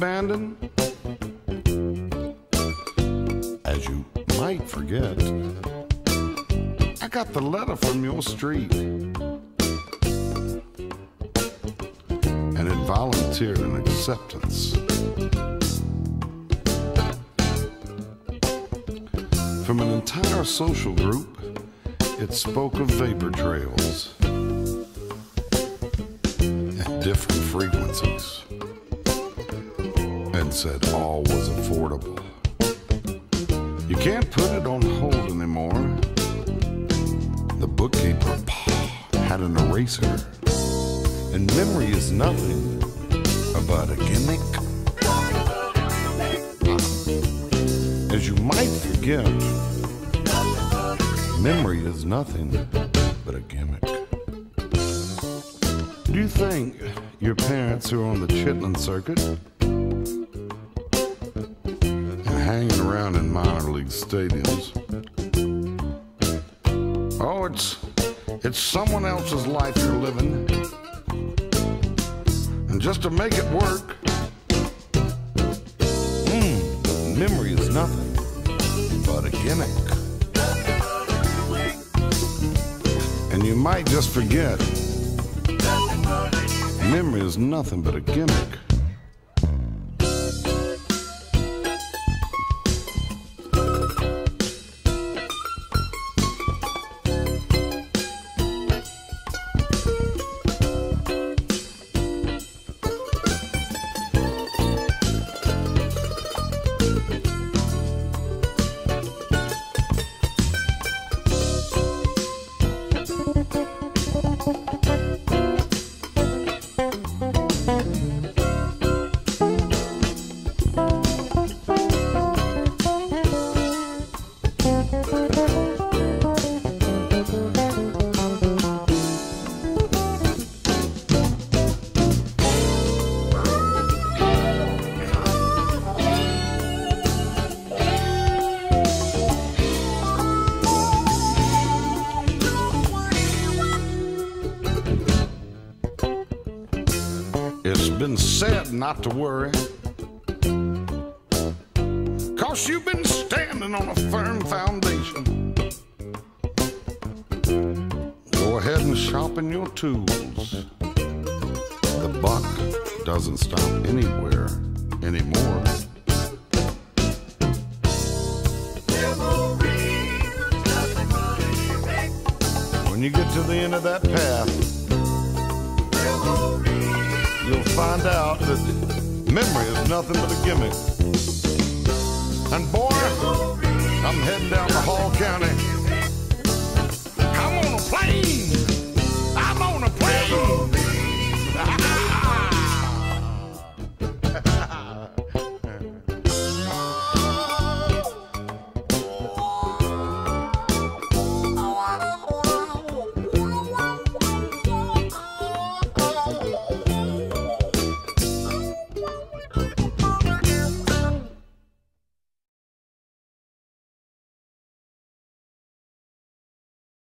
abandoned? As you might forget, I got the letter from your street. And it volunteered an acceptance. From an entire social group, it spoke of vapor trails at different frequencies and said all was affordable. You can't put it on hold anymore. The bookkeeper had an eraser, and memory is nothing but a gimmick. As you might forget, memory is nothing but a gimmick. Do you think your parents who are on the Chitlin circuit hanging around in minor league stadiums? Oh, it's it's someone else's life you're living. And just to make it work, mm, memory is nothing but a gimmick. And you might just forget, memory is nothing but a gimmick. It's been said not to worry. Cause you've been standing on a firm foundation. Go ahead and sharpen your tools. The buck doesn't stop anywhere anymore. When you get to the end of that path, you'll find out that memory is nothing but a gimmick. And boy, I'm heading down to Hall County. I'm on a plane